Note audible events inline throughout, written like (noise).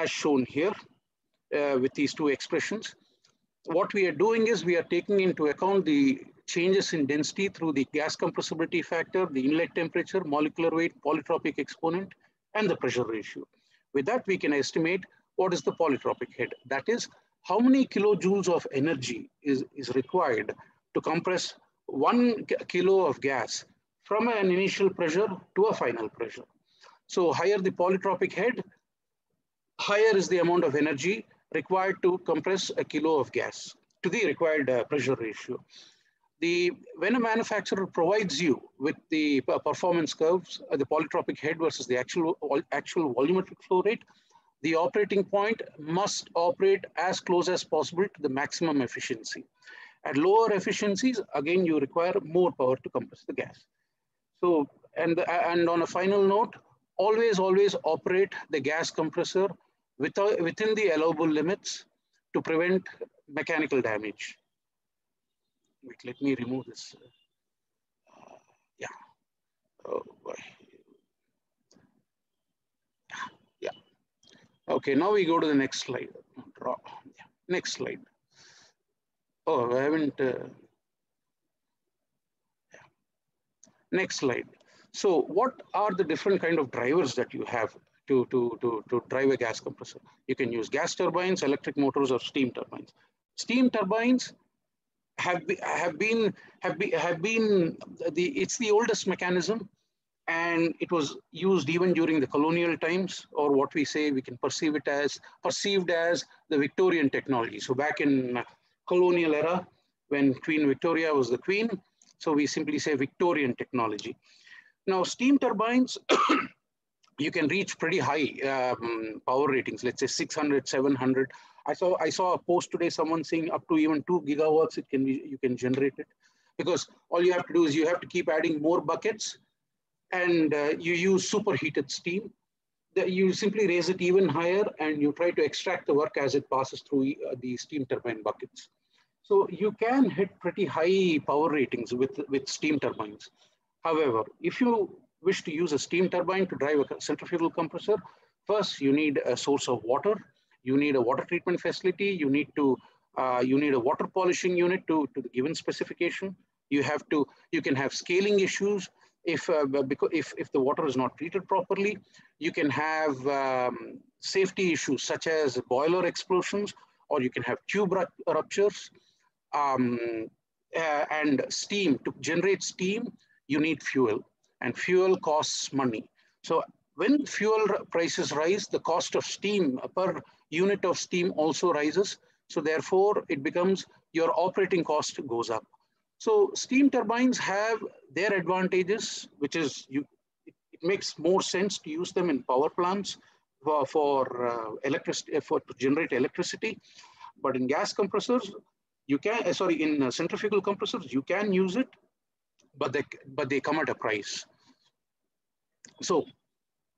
as shown here uh, with these two expressions. What we are doing is we are taking into account the changes in density through the gas compressibility factor, the inlet temperature, molecular weight, polytropic exponent, and the pressure ratio. With that, we can estimate what is the polytropic head. That is, how many kilojoules of energy is, is required to compress one kilo of gas from an initial pressure to a final pressure. So higher the polytropic head, higher is the amount of energy required to compress a kilo of gas to the required uh, pressure ratio. The, when a manufacturer provides you with the performance curves, uh, the polytropic head versus the actual, actual volumetric flow rate, the operating point must operate as close as possible to the maximum efficiency. At lower efficiencies, again, you require more power to compress the gas. So, and, and on a final note, always, always operate the gas compressor within the allowable limits to prevent mechanical damage. Wait, let me remove this. Uh, yeah. Oh, boy. Yeah. Okay, now we go to the next slide. Draw. Yeah. Next slide. Oh, I haven't. Uh, yeah. Next slide. So what are the different kind of drivers that you have to, to, to, to drive a gas compressor? You can use gas turbines, electric motors, or steam turbines. Steam turbines have, be, have been, have, be, have been the, it's the oldest mechanism and it was used even during the colonial times or what we say we can perceive it as perceived as the Victorian technology. So back in colonial era when Queen Victoria was the queen, so we simply say Victorian technology. Now, steam turbines, you can reach pretty high um, power ratings, let's say 600, 700. I saw, I saw a post today, someone saying up to even two gigawatts, it can be, you can generate it. Because all you have to do is you have to keep adding more buckets and uh, you use superheated steam. That you simply raise it even higher and you try to extract the work as it passes through uh, the steam turbine buckets. So you can hit pretty high power ratings with, with steam turbines. However, if you wish to use a steam turbine to drive a centrifugal compressor, first you need a source of water, you need a water treatment facility, you need to uh, you need a water polishing unit to, to the given specification. You have to, you can have scaling issues if, uh, because if, if the water is not treated properly. You can have um, safety issues such as boiler explosions, or you can have tube ruptures. Um, uh, and steam, to generate steam, you need fuel and fuel costs money. So when fuel prices rise, the cost of steam per unit of steam also rises. So therefore it becomes your operating cost goes up. So steam turbines have their advantages, which is you, it, makes more sense to use them in power plants for, for uh, electricity, for to generate electricity. But in gas compressors, you can, uh, sorry, in uh, centrifugal compressors, you can use it but they but they come at a price. So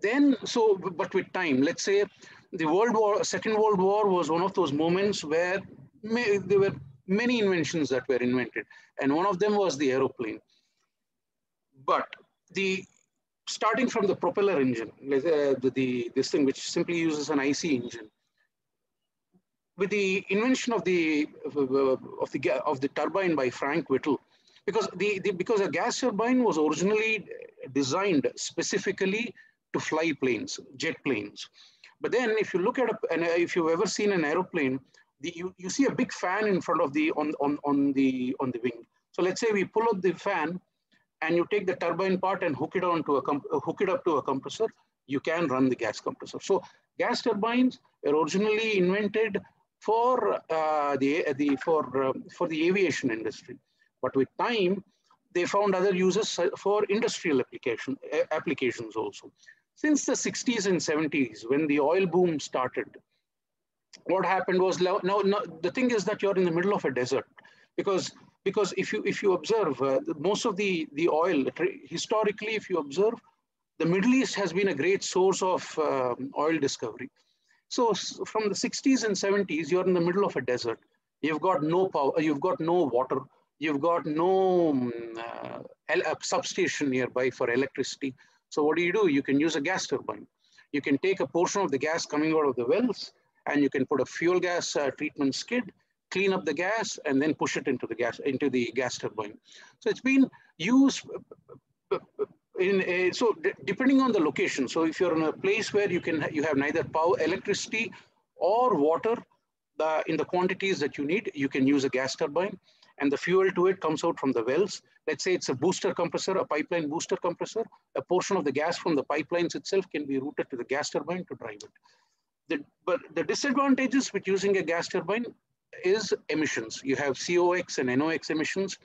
then, so but with time, let's say the World War, Second World War was one of those moments where may, there were many inventions that were invented, and one of them was the aeroplane. But the starting from the propeller engine, uh, the, the, this thing which simply uses an IC engine, with the invention of the of the of the turbine by Frank Whittle, because the, the because a gas turbine was originally designed specifically to fly planes, jet planes. But then if you look at, a, and if you've ever seen an aeroplane, the, you, you see a big fan in front of the, on, on, on, the, on the wing. So let's say we pull up the fan and you take the turbine part and hook it, onto a hook it up to a compressor, you can run the gas compressor. So gas turbines were originally invented for, uh, the, the, for, uh, for the aviation industry. But with time, they found other uses for industrial application, applications also. Since the 60s and 70s, when the oil boom started, what happened was now, now, the thing is that you're in the middle of a desert. Because because if you if you observe uh, most of the the oil historically if you observe the middle east has been a great source of um, oil discovery. So from the 60s and 70s you're in the middle of a desert. You've got no power you've got no water You've got no um, uh, substation nearby for electricity. So what do you do? You can use a gas turbine. You can take a portion of the gas coming out of the wells and you can put a fuel gas uh, treatment skid, clean up the gas, and then push it into the gas into the gas turbine. So it's been used uh, in a, so depending on the location. So if you're in a place where you can you have neither power, electricity, or water the, in the quantities that you need, you can use a gas turbine and the fuel to it comes out from the wells. Let's say it's a booster compressor, a pipeline booster compressor. A portion of the gas from the pipelines itself can be routed to the gas turbine to drive it. The, but the disadvantages with using a gas turbine is emissions. You have COX and NOx emissions.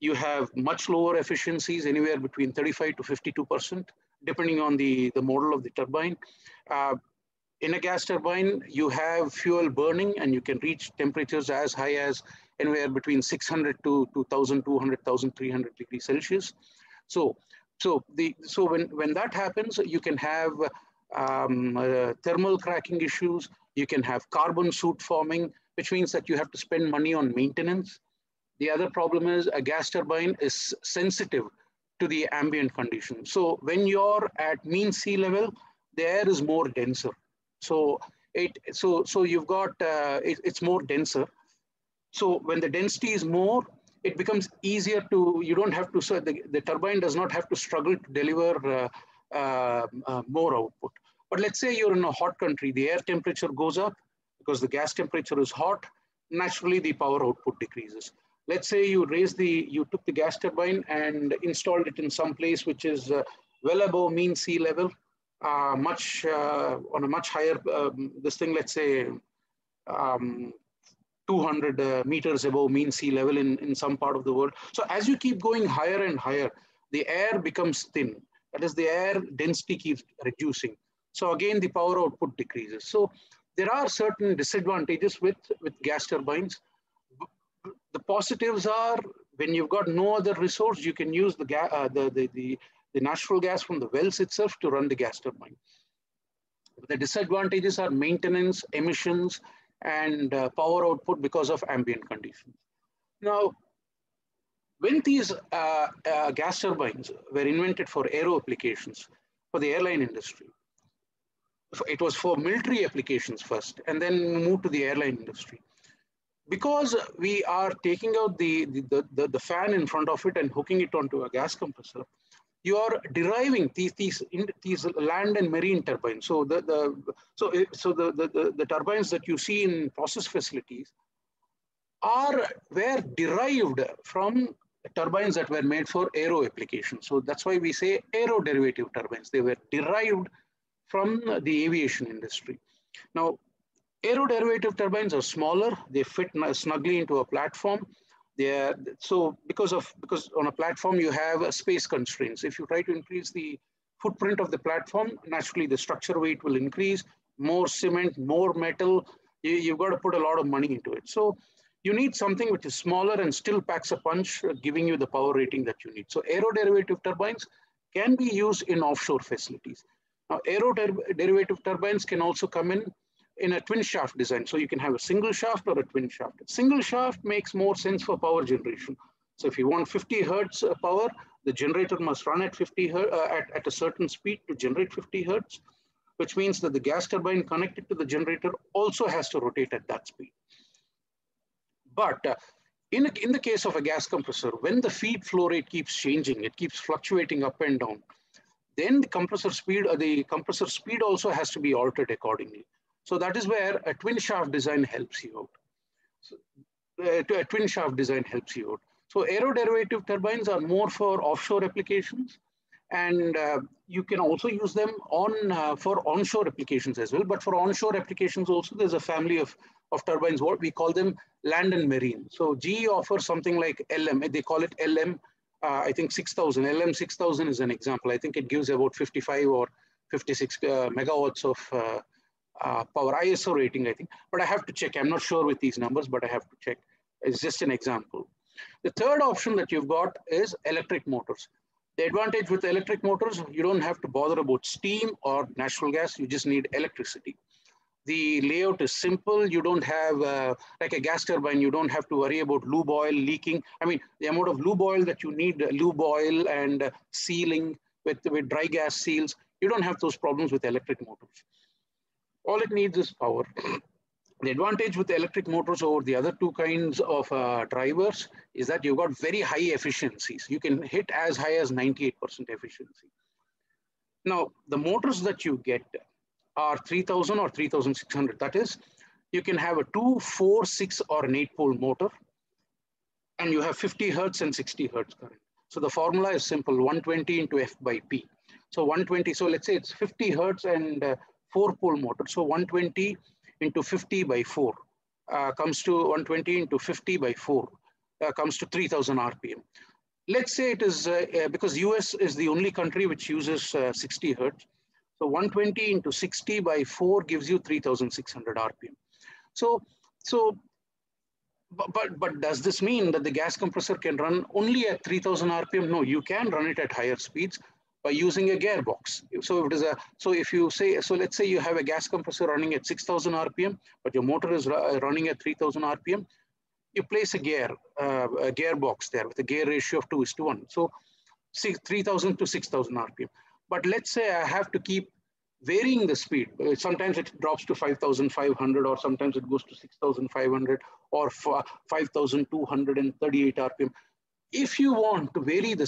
You have much lower efficiencies, anywhere between 35 to 52%, depending on the, the model of the turbine. Uh, in a gas turbine, you have fuel burning and you can reach temperatures as high as anywhere between 600 to 2200, 1300 degrees Celsius. So, so, the, so when, when that happens, you can have um, uh, thermal cracking issues, you can have carbon soot forming, which means that you have to spend money on maintenance. The other problem is a gas turbine is sensitive to the ambient conditions. So when you're at mean sea level, the air is more denser. So it so so you've got uh, it, it's more denser. So when the density is more, it becomes easier to you don't have to so the, the turbine does not have to struggle to deliver uh, uh, uh, more output. But let's say you're in a hot country, the air temperature goes up because the gas temperature is hot. Naturally, the power output decreases. Let's say you raise the you took the gas turbine and installed it in some place which is uh, well above mean sea level uh, much uh, on a much higher um, this thing let's say um, 200 uh, meters above mean sea level in, in some part of the world. So as you keep going higher and higher, the air becomes thin. That is the air density keeps reducing. So again, the power output decreases. So there are certain disadvantages with, with gas turbines. The positives are when you've got no other resource, you can use the, uh, the, the, the, the natural gas from the wells itself to run the gas turbine. The disadvantages are maintenance, emissions, and uh, power output because of ambient conditions. Now, when these uh, uh, gas turbines were invented for aero applications, for the airline industry, it was for military applications first, and then moved to the airline industry. Because we are taking out the, the, the, the fan in front of it and hooking it onto a gas compressor, you are deriving these these these land and marine turbines. So the the so eh, so the, the the turbines that you see in process facilities are were derived from turbines that were made for aero applications. So that's why we say aero derivative turbines. They were derived from the aviation industry. Now, aero derivative turbines are smaller. They fit snugly into a platform there so because of because on a platform you have a space constraints. If you try to increase the footprint of the platform naturally the structure weight will increase more cement more metal you, you've got to put a lot of money into it. So you need something which is smaller and still packs a punch uh, giving you the power rating that you need. So aeroderivative turbines can be used in offshore facilities. Now aeroderivative turbines can also come in in a twin shaft design. So you can have a single shaft or a twin shaft. Single shaft makes more sense for power generation. So if you want 50 hertz uh, power, the generator must run at 50 hertz, uh, at, at a certain speed to generate 50 hertz, which means that the gas turbine connected to the generator also has to rotate at that speed. But uh, in, a, in the case of a gas compressor, when the feed flow rate keeps changing, it keeps fluctuating up and down, then the compressor speed, uh, the compressor speed also has to be altered accordingly. So that is where a twin shaft design helps you out. So, uh, a twin shaft design helps you out. So aeroderivative turbines are more for offshore applications and uh, you can also use them on uh, for onshore applications as well. But for onshore applications also, there's a family of, of turbines, what we call them land and marine. So GE offers something like LM, they call it LM, uh, I think 6000, LM 6000 is an example. I think it gives about 55 or 56 uh, megawatts of uh, power ISO rating, I think, but I have to check. I'm not sure with these numbers, but I have to check. It's just an example. The third option that you've got is electric motors. The advantage with electric motors, you don't have to bother about steam or natural gas. You just need electricity. The layout is simple. You don't have, uh, like a gas turbine, you don't have to worry about lube oil leaking. I mean, the amount of lube oil that you need, uh, lube oil and uh, sealing with, with dry gas seals, You don't have those problems with electric motors. All it needs is power. (clears throat) The advantage with the electric motors over the other two kinds of uh, drivers is that you've got very high efficiencies. You can hit as high as 98% efficiency. Now, the motors that you get are 3000 or 3600. That is, you can have a two, four, six, or an eight pole motor, and you have 50 hertz and 60 hertz current. So the formula is simple, 120 into F by P. So 120, so let's say it's 50 hertz and uh, four pole motor. So 120 into 50 by 4 uh, comes to 120 into 50 by 4 uh, comes to 3000 RPM. Let's say it is uh, uh because US is the only country which uses uh, 60 hertz. So 120 into 60 by 4 gives you 3600 RPM. So, so but, but does this mean that the gas compressor can run only at 3000 RPM? No, you can run it at higher speeds by using a gearbox. So if it is a, so if you say, so let's say you have a gas compressor running at 6000 RPM, but your motor is running at 3000 RPM, you place a gear, uh, a gearbox there with a gear ratio of two is to one. So 3000 to 6000 RPM. But let's say I have to keep varying the speed. Sometimes it drops to 5,500 or sometimes it goes to 6,500 or 5,238 RPM. If you want to vary the